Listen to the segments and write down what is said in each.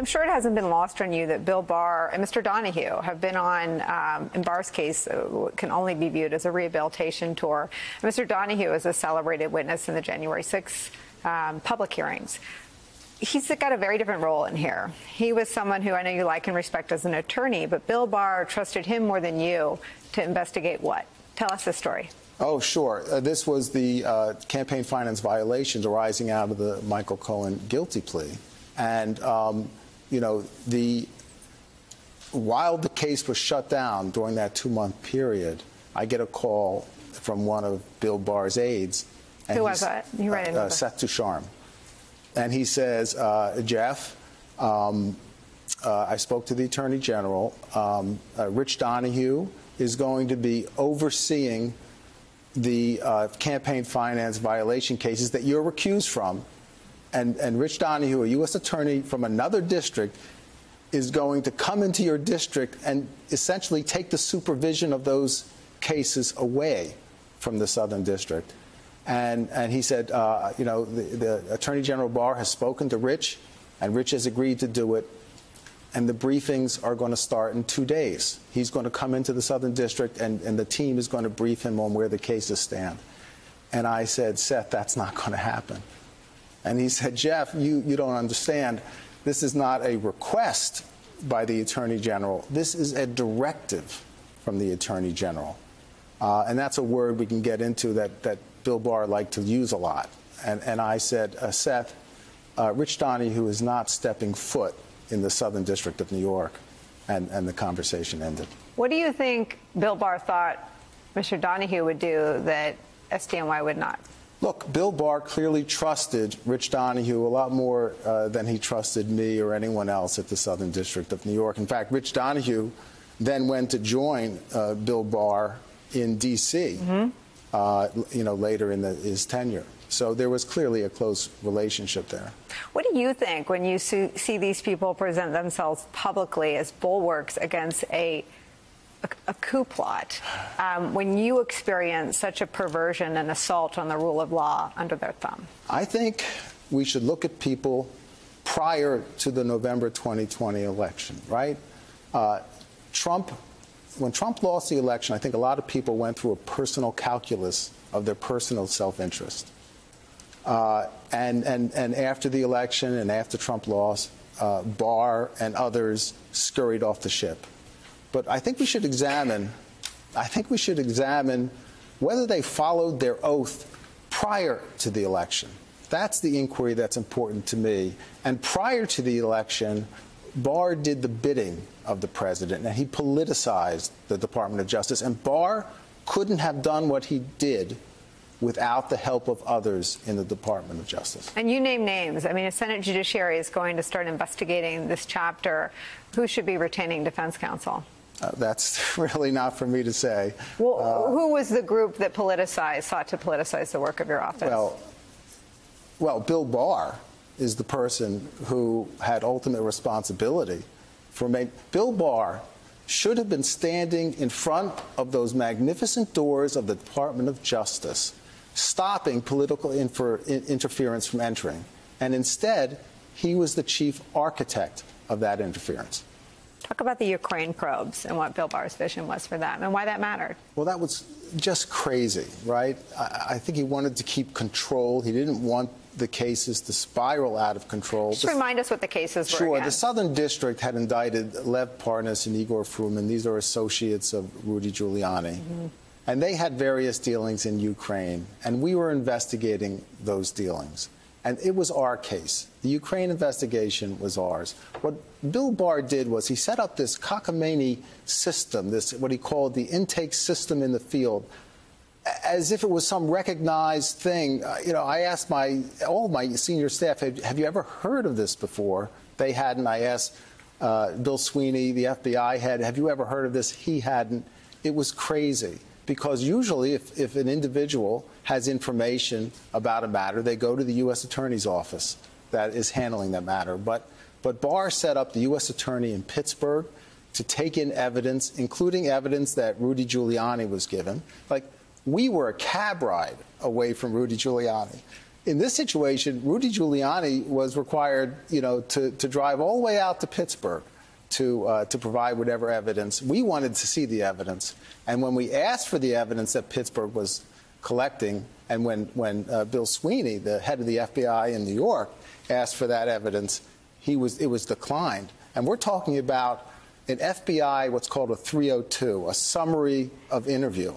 I'm sure it hasn't been lost on you that Bill Barr and Mr. Donoghue have been on, um, in Barr's case, uh, can only be viewed as a rehabilitation tour. Mr. Donoghue is a celebrated witness in the January 6th um, public hearings. He's got a very different role in here. He was someone who I know you like and respect as an attorney, but Bill Barr trusted him more than you to investigate what? Tell us the story. Oh, sure. Uh, this was the uh, campaign finance violations arising out of the Michael Cohen guilty plea. And, um, you know, the while the case was shut down during that two month period, I get a call from one of Bill Barr's aides. Who was that? You read uh, uh, Seth Ducharme. And he says, uh, Jeff, um, uh, I spoke to the Attorney General. Um, uh, Rich Donoghue is going to be overseeing the uh, campaign finance violation cases that you're recused from. And, and Rich Donoghue, a U.S. attorney from another district, is going to come into your district and essentially take the supervision of those cases away from the Southern District. And, and he said, uh, you know, the, the Attorney General Barr has spoken to Rich, and Rich has agreed to do it and the briefings are going to start in two days. He's going to come into the Southern District, and, and the team is going to brief him on where the cases stand. And I said, Seth, that's not going to happen. And he said, Jeff, you, you don't understand. This is not a request by the Attorney General. This is a directive from the Attorney General. Uh, and that's a word we can get into that, that Bill Barr liked to use a lot. And, and I said, uh, Seth, uh, Rich Donoghue is not stepping foot in the Southern District of New York, and, and the conversation ended. What do you think Bill Barr thought Mr. Donoghue would do that SDNY would not? Look, Bill Barr clearly trusted Rich Donoghue a lot more uh, than he trusted me or anyone else at the Southern District of New York. In fact, Rich Donoghue then went to join uh, Bill Barr in D.C. Mm-hmm. Uh, you know, later in the, his tenure. So there was clearly a close relationship there. What do you think when you see these people present themselves publicly as bulwarks against a a, coup plot um, when you experience such a perversion and assault on the rule of law under their thumb? I think we should look at people prior to the November 2020 election, right? Uh, Trump, when Trump lost the election, I think a lot of people went through a personal calculus of their personal self interest. Uh, and, and, and after the election and after Trump lost, uh, Barr and others scurried off the ship. But I think we should examine, I think we should examine whether they followed their oath prior to the election. That's the inquiry that's important to me. And prior to the election, Barr did the bidding of the president, and he politicized the Department of Justice. And Barr couldn't have done what he did without the help of others in the Department of Justice. And you name names. I mean, a Senate Judiciary is going to start investigating this chapter. Who should be retaining defense counsel? Uh, that's really not for me to say. Well, uh, who was the group that politicized, sought to politicize the work of your office? Well, well, Bill Barr is the person who had ultimate responsibility for making. Bill Barr should have been standing in front of those magnificent doors of the Department of Justice stopping political infer- interference from entering. And instead, he was the chief architect of that interference. Talk about the Ukraine probes and what Bill Barr's vision was for them and why that mattered. Well, that was just crazy, right? I, I think he wanted to keep control. He didn't want the cases to spiral out of control. Just the, remind us what the cases were. Sure. The Southern District had indicted Lev Parnas and Igor Fruman. These are associates of Rudy Giuliani. Mm-hmm. And they had various dealings in Ukraine, and we were investigating those dealings. And it was our case. The Ukraine investigation was ours. What Bill Barr did was he set up this cockamamie system, this what he called the intake system in the field, as if it was some recognized thing. Uh, you know, I asked my all my senior staff, have, have, you ever heard of this before? They hadn't. I asked uh, Bill Sweeney, the FBI head, have you ever heard of this? He hadn't. It was crazy because usually if, if an individual has information about a matter, they go to the U.S. Attorney's Office that is handling that matter. But, but Barr set up the U.S. Attorney in Pittsburgh to take in evidence, including evidence that Rudy Giuliani was given. Like, we were a cab ride away from Rudy Giuliani. in this situation, Rudy Giuliani was required, you know, to, to drive all the way out to Pittsburgh to, uh, to provide whatever evidence. We wanted to see the evidence. And when we asked for the evidence that Pittsburgh was collecting, and when, when uh, Bill Sweeney, the head of the FBI in New York, asked for that evidence, he was, it was declined. And we're talking about an FBI, what's called a 302, a summary of interview.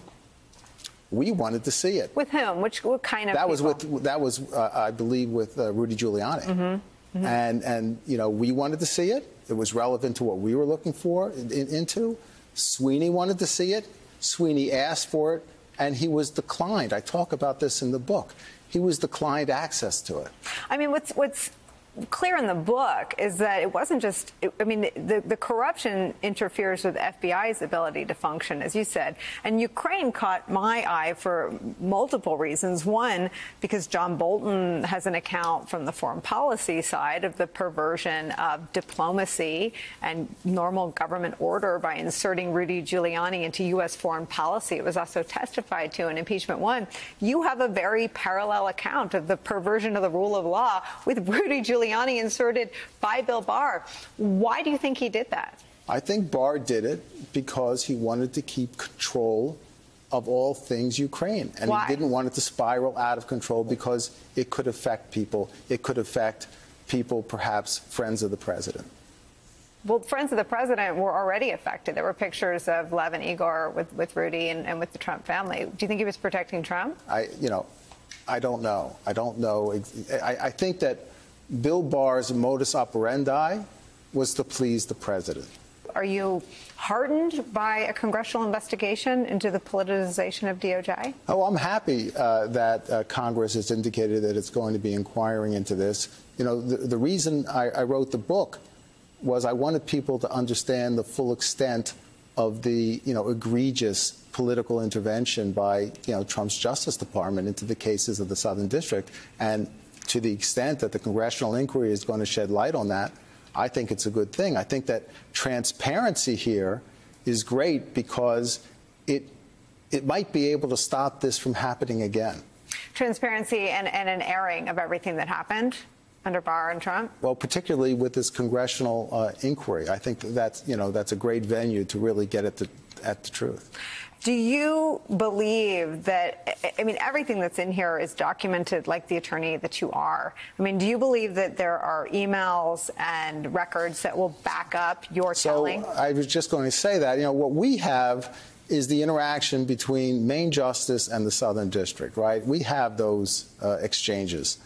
We wanted to see it. With whom? Which what kind of? That people? was with that was uh, I believe with uh, Rudy Giuliani. Mm-hmm. Mm-hmm. And and you know we wanted to see it. It was relevant to what we were looking for in, in, into. Sweeney wanted to see it. Sweeney asked for it, and he was declined. I talk about this in the book. He was declined access to it. I mean, what's what's clear in the book is that it wasn't just, I mean, the, the corruption interferes with FBI's ability to function, as you said. And Ukraine caught my eye for multiple reasons. One, because John Bolton has an account from the foreign policy side of the perversion of diplomacy and normal government order by inserting Rudy Giuliani into U.S. foreign policy. It was also testified to in impeachment one. You have a very parallel account of the perversion of the rule of law with Rudy Giuliani Giuliani inserted by Bill Barr. Why do you think he did that? I think Barr did it because he wanted to keep control of all things Ukraine. And Why? he didn't want it to spiral out of control because it could affect people. It could affect people, perhaps friends of the president. Well, friends of the president were already affected. There were pictures of Lev and Igor with, with Rudy and, and with the Trump family. Do you think he was protecting Trump? I, you know, I don't know. I don't know. I, I think that Bill Barr's modus operandi was to please the president. Are you heartened by a congressional investigation into the politicization of DOJ? Oh, I'm happy uh, that uh, Congress has indicated that it's going to be inquiring into this. You know, the, the reason I, I wrote the book was I wanted people to understand the full extent of the, you know, egregious political intervention by, you know, Trump's Justice Department into the cases of the Southern District. And to the extent that the congressional inquiry is going to shed light on that, I think it's a good thing. I think that transparency here is great because it it might be able to stop this from happening again. Transparency and, and an airing of everything that happened under Barr and Trump? Well, particularly with this congressional uh, inquiry, I think that's you know that's a great venue to really get at the at the truth. Do you believe that, I mean, everything that's in here is documented like the attorney that you are? I mean, do you believe that there are emails and records that will back up your so telling? I was just going to say that, you know, what we have is the interaction between Main Justice and the Southern District, right? We have those uh, exchanges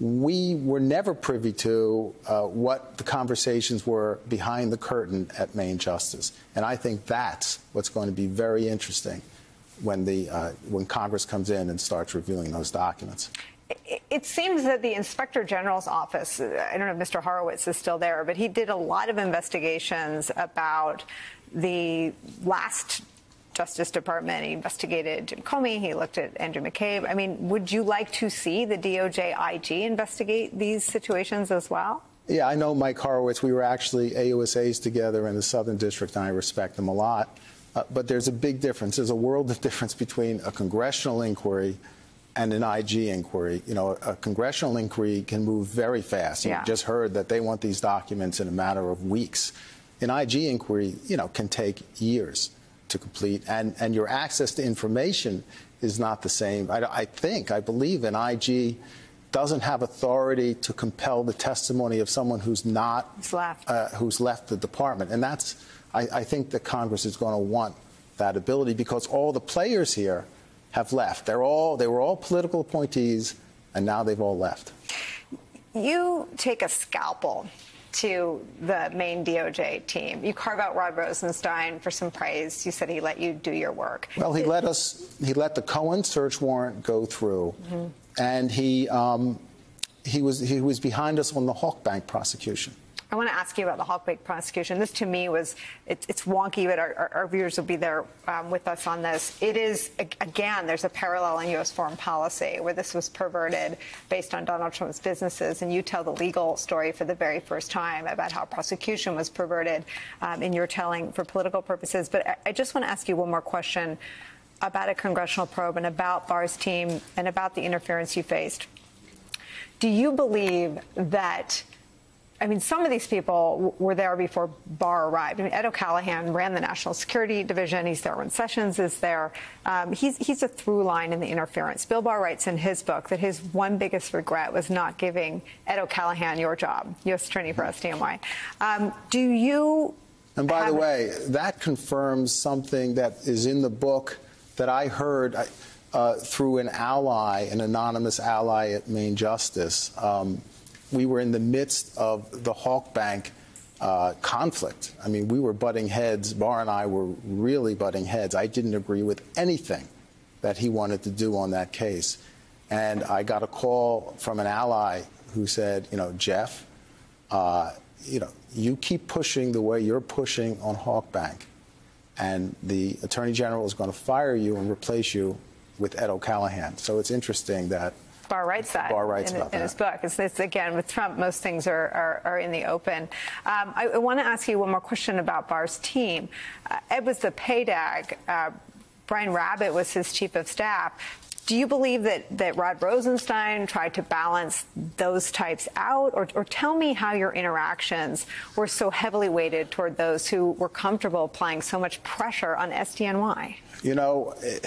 we were never privy to uh, what the conversations were behind the curtain at Main Justice. And I think that's what's going to be very interesting when, the, uh, when Congress comes in and starts reviewing those documents. It seems that the Inspector General's office, I don't know if Mr. Horowitz is still there, but he did a lot of investigations about the last Justice Department. He investigated Jim Comey. He looked at Andrew McCabe. I mean, would you like to see the DOJ IG investigate these situations as well? Yeah, I know Mike Horowitz. We were actually AUSAs together in the Southern District, and I respect him a lot. Uh, but there's a big difference. There's a world of difference between a congressional inquiry and an IG inquiry. You know, a congressional inquiry can move very fast. You yeah. just heard that they want these documents in a matter of weeks. An IG inquiry, you know, can take years to complete, and, and your access to information is not the same. I, I think, I believe an IG doesn't have authority to compel the testimony of someone who's not who's left, uh, who's left the department, and that's I, I think that Congress is going to want that ability because all the players here have left. They're all they were all political appointees, and now they've all left. You take a scalpel to the main DOJ team. You carve out Rod Rosenstein for some praise. You said he let you do your work. Well, he let us. He let the Cohen search warrant go through, mm-hmm. and he um, he was he was behind us on the Halkbank prosecution. I want to ask you about the Hawk prosecution. This, to me, was it's, it's wonky, but our, our, our, viewers will be there um, with us on this. It is again, there's a parallel in U.S. foreign policy where this was perverted based on Donald Trump's businesses, and you tell the legal story for the very first time about how prosecution was perverted um, in your telling for political purposes. But I, I just want to ask you one more question about a congressional probe and about Barr's team and about the interference you faced. Do you believe that? I mean, some of these people were there before Barr arrived. I mean, Ed O'Callaghan ran the National Security Division. He's there when Sessions is there. Um, he's, he's a through line in the interference. Bill Barr writes in his book that his one biggest regret was not giving Ed O'Callaghan your job, U.S. Attorney for SDNY. Um, do you? And by the way, that confirms something that is in the book that I heard uh, through an ally, an anonymous ally at Main Justice. Um, we were in the midst of the Halkbank uh, conflict. I mean, we were butting heads. Barr and I were really butting heads. I didn't agree with anything that he wanted to do on that case. And I got a call from an ally who said, you know, Jeff, uh, you know, you keep pushing the way you're pushing on Halkbank, and the Attorney General is going to fire you and replace you with Ed O'Callaghan. So it's interesting that Barr right side writes in, in his book. It's, it's, again with Trump, most things are, are, are in the open. Um, I, I want to ask you one more question about Barr's team. Uh, Ed was the PADAG. Uh, Brian Rabbitt was his chief of staff. Do you believe that, that Rod Rosenstein tried to balance those types out? Or, or tell me how your interactions were so heavily weighted toward those who were comfortable applying so much pressure on SDNY? You know, it,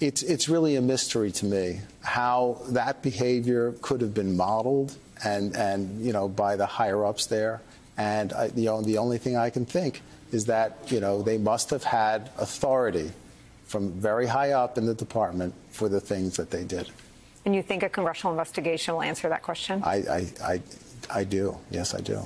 it's it's really a mystery to me how that behavior could have been modeled and and you know by the higher ups there. And I, you know, the only thing I can think is that you know they must have had authority from very high up in the department for the things that they did. And you think a congressional investigation will answer that question? I I I, I do. Yes, I do.